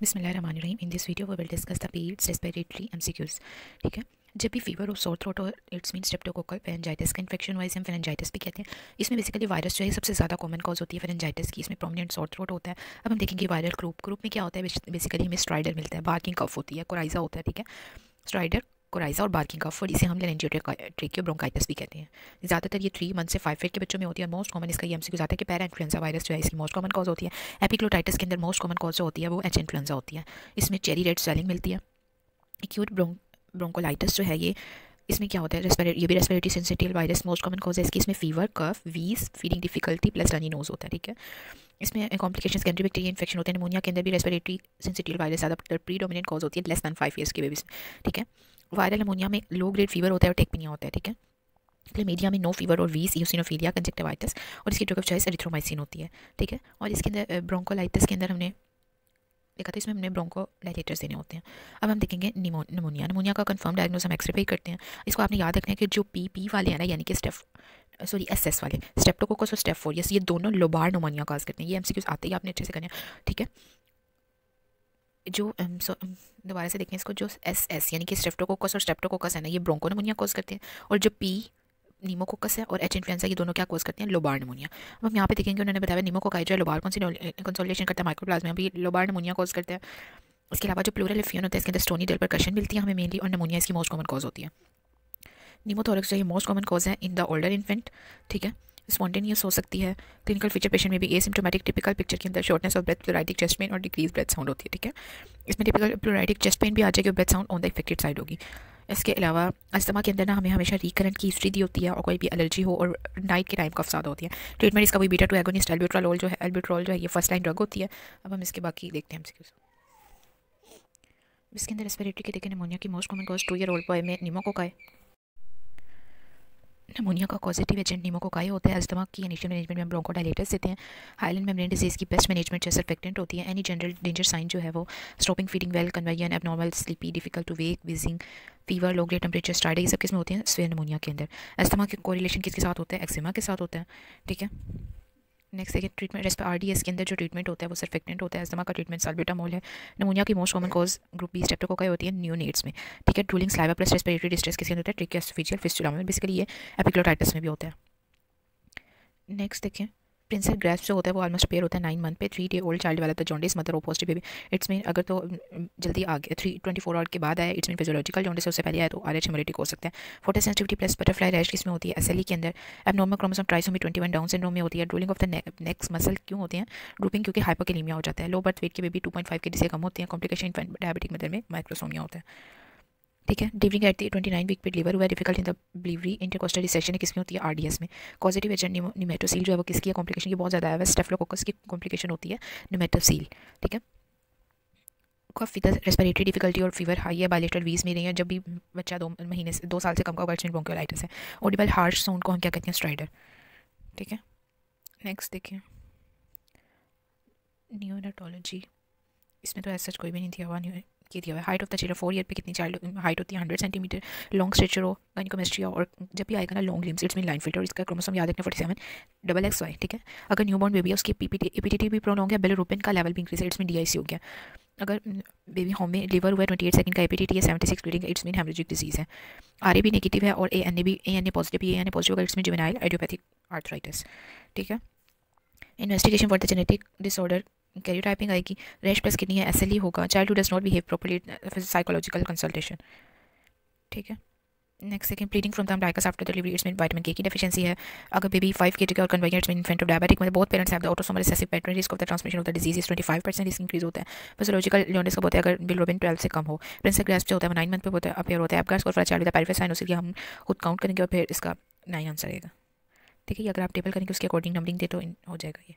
Bismillahirrahmanirrahim. In this video we will discuss the PEDS respiratory MCQs ठीक है? जब भी फीवर और सोर थ्रोट और इट्स मीन स्ट्रेप्टोकोकल फेरेंजाइटिस का इन्फेक्शन वाइज हम फेरेंजाइटिस भी कहते हैं। इसमें बेसिकली वायरस जो है सबसे ज़्यादा कॉमन कॉज होती है फेरेंजाइटिस की। इसमें प्रोमिनेंट सोर थ्रोट होता है। अब हम देखेंगे वायरल ग्रुप ग्रुप में क्या होता है? बेसिकली हमें स्ट्राइडर मिलता है बार्किंग कफ होती है, कोराइजा होता है, ठीक है? स्ट्राइडर कोराइजा और बार्किंग कफ और इसे हम लेंजियोट्रेकियो ब्रोंकाइटिस भी कहते हैं। ज़्यादातर ये थ्री मंथ से फाइव ईयर के बच्चों में होती है मोस्ट कॉमन इसका ये एमसीक्यू जाता है कि पैरा इन्फ्लुएंजा वायरस जो है, इसकी मोस्ट कॉमन कॉज होती है। एपिक्लोटाइटिस के अंदर मोस्ट कॉमन कॉज जो होती है, वो एच इन्फ्लुएंजा होती है। इसमें चेरी रेड स्वेलिंग मिलती है। एक्यूट ब्रोंकोलाइटिस जो है ये, इसमें क्या होता है रेस्पिरेट ये भी respiratory syncytial virus most common cause है। इसकी इसमें fever cough wheeze feeding difficulty plus runny nose होता है, ठीक है? इसमें कॉम्प्लिकेशन सेकेंडरी बैक्टीरिया इन्फेक्शन होते हैं निमोनिया के अंदर भी रेस्पिरेटरी सेंसिटिव वायरस ज़्यादा प्री डोमिनेंट कॉज होती है लेस दैन फाइव ईयर्स के बेबीज ठीक है? वायरल अमोनिया में लो ग्रेड फीवर होता है और टेकपिनिया होता है, ठीक है? क्लेमीडिया में नो फीवर और वीस यूसिनोफीलिया कंजक्टिवाइटिस और इसकी ड्रग ऑफ़ चॉइस एरिथ्रोमाइसिन होती है, ठीक है? और इसके अंदर ब्रोंकोलाइटिस के अंदर हमने देखा था, इसमें हमने ब्रोंको डायलेटर्स देने होते हैं। अब हम देखेंगे निमोनिया निमोनिया का कंफर्म डायग्नोस हम एक्सरे पे ही करते हैं। इसको आपने याद रखना है कि जो पी पी वाले हैं ना, यानी कि स्टेफ सॉरी एस एस वाले। स्टेप्टोकोकस और स्टेफ फोरियस ये दोनों लोबार नमोनिया काज करते हैं। ये एम सी आते ही आपने अच्छे से करने ठीक है? जो सो दोबारा से देखें इसको, जो एस एस यानी कि स्टेप्टोकोकस और स्टेप्टोकोकस है ना, ये ब्रोंको नमोनिया कोज करते हैं। और जो पी नीमोकोकस है और एच इन्फ्लुएंजा ये दोनों क्या कोज करते हैं? Lobar pneumonia. अब हम यहाँ पे देखेंगे, उन्होंने बताया नीमोकोकाई जो है, लोबार कौन सी कंसोलेशन करता है माइक्रोप्लाज्मा भी लोबार नमोनिया कोज करते हैं। इसके अलावा जो प्लूरल एफियन होता है, इसके अंदर स्टोनी डेल पर कशन मिलती है हमें मेनली और नमोनिया इसकी मोस्ट कॉमन कॉज होती है। नीमोथोरक्स जो ये मोस्ट कॉमन कॉज है इन द ओल्डर इन्फेंट ठीक है? स्पॉन्टेनियस हो सकती है। क्लिनिकल फीचर पेशेंट में भी एसिम्टोमेटिक टिपिकल पिक्चर के अंदर shortness of breath pleuritic chest pain और डिक्रीज ब्रेथ साउंड होती है, ठीक है? इसमें टिपिकल प्लोराइटिक चेस्ट पेन भी आ जाएगी और breath sound on the affected side होगी। इसके अलावा अस्थमा के अंदर ना हमें हमेशा रिकरेंट की हिस्ट्री दी होती है और कोई भी एलर्जी हो और नाइट के टाइम कफ ज़्यादा होती है। ट्रीटमेंट इसका कोई बीटा टू एगोनिस्ट एल्बिट्रालोल जो है एल्बिट्रोल जो है, ये फ़र्स्ट लाइन ड्रग होती है। अब हम इसके बाकी देखते हैं हमसे इसके अंदर रेस्पिरेटरी के देखें निमोनिया की most common cause two year old boy में निमोकोकाई नमोनिया का पॉजिटिव एजेंट नीमोकोकाई होता है अस्थमा की इनिशियल मैनेजमेंट में ब्रोंकोडाइलेटर्स देते हैं हाइलैंड मेम्ब्रेन डिज़ीज़ की बेस्ट मैनेजमेंट जैसे सर्फेक्टेंट होती है एनी जनरल डेंजर साइन जो है वो stopping feeding well कन्वेयन abnormal sleepy difficult to wake wheezing fever low grade temperature start ये सब किसमें होते हैं? स्वेयर नमोनिया के अंदर। अस्थमा के कोरिलेशन किसके साथ होता है? एक्जिमा के साथ होता है, ठीक है? Next second treatment rest R D S के अंदर जो ट्रीटमेंट होता है, वो सर्फेक्टेंट होता है अस्थमा का ट्रीटमेंट साल्बिटामोल है नमूनिया की most common cause group B streptococci होती है न्यू नीड्स में, ठीक है? Drooling saliva plus respiratory distress किसके अंदर होता है? ट्रिकियस फिस्टुला में बेसिकली ये एपिक्लोटाइटिस में भी होता है। नेक्स्ट देखें प्रिंसर ग्रेफ जो होता है वो ऑलमोस्ट पेयर होता है नाइन मंथ पे थ्री डे ओल्ड चाइल्ड वाला तो jaundice mother O positive baby it's mean अगर तो जल्दी आ गया थ्री ट्वेंटी फोर आवर के बाद आया इट्स मीन फिजोलॉजिकल जॉन्डिस उससे पहले आया तो आर एच हेमोलिटिक हो सकता है. Photo sensitivity plus butterfly rash किसमें होती है एस के अंदर. अब normal chromosome trisomy twenty one Down syndrome में होती है. Drooling of the next muscle क्यों होते हैं? ड्रूपिंग क्योंकि हाइपोकेलीमिया हो जाता है. लो बर्थ वेट के बेबी टू पॉइंट फाइव के से कम होते हैं. कॉम्प्लिकेशन डायबिटिक मदर में माइक्रोसोमिया होता है. ठीक है? Delivering at the twenty nine week पे डिलीवर हुआ difficult in the delivery intercostal recession किसमें होती है? आरडीएस में। पॉजिटिव एजेंट निमेटोसील जो है वो किसकी है? कॉम्प्लिकेशन की बहुत ज़्यादा है। स्टेफ्लोकोकस की कॉम्प्लिकेशन होती है निमेटोसील ठीक है? कफ विद रेस्पिरेटरी डिफिकल्टी और फीवर हाई है बायलेटरल वीज में रही है। जब भी बच्चा दो महीने से दो साल से कम का बर्चमिन ब्रोंकोलाइटिस है। ऑडिबल हार्श साउंड को हम क्या कहते हैं? स्ट्राइडर ठीक है? नेक्स्ट देखिए। न्यूनटोलॉजी इसमें तो ऐसा कोई भी नहीं दिया हुआ न्यू ये दिया हुआ है height of the children four year पे कितनी चाइल्ड हाइट होती है हंड्रेड सेंटीमीटर लॉन्ग स्ट्रेचर हो गाइनकोमेस्ट्री हो और जब भी आएगा ना long limbs it's mean Klinefelter इसका क्रोमोसोम याद रखना forty seven double X Y ठीक है? अगर न्यू बॉर्न बेबी है, उसकी पीपीटी ईपीटीटी भी प्रोन हो गया बेलोरोपिन का लेवल भी इंक्रीज है इट्स मीन डीआईसी हो गया। अगर बेबी होम में लिवर हुआ ट्वेंटी एट सेकंड का एपीटीटी है seventy six bleeding it's mean hemorrhagic disease है। आर ए भी नेगेटिव है, और ए एन ए भी A N A positive A N A positive it's mean juvenile idiopathic arthritis ठीक है? Investigation for the genetic disorder karyotyping आएगी। Rash plus कितनी है एस एल ई होगा। Child who does not behave properly psychological consultation ठीक है? Next second bleeding from the डाइकस after delivery it's mean vitamin K की deficiency है। अगर baby five K G और convulsion it's mean infant of diabetic मतलब बहुत parents have the autosomal recessive pattern risk of the transmission of the disease is twenty five percent इस increase होता है। Physiological jaundice का होता है, अगर बिलोबिन ट्वेल्व से कम हो। प्रिंस ग्रास जो होता है नाइन मंथ पर होता है अपेयर होता है। आपका स्कोर फॉर चाइल्ड पैरिफेस साइन उसके हम खुद काउंट करेंगे और फिर इसका नाइन आंसर आएगा। ठीक है अगर आप टेबल करेंगे, उसके अकॉर्डिंग नंबरिंग दे तो हो जाएगा ये।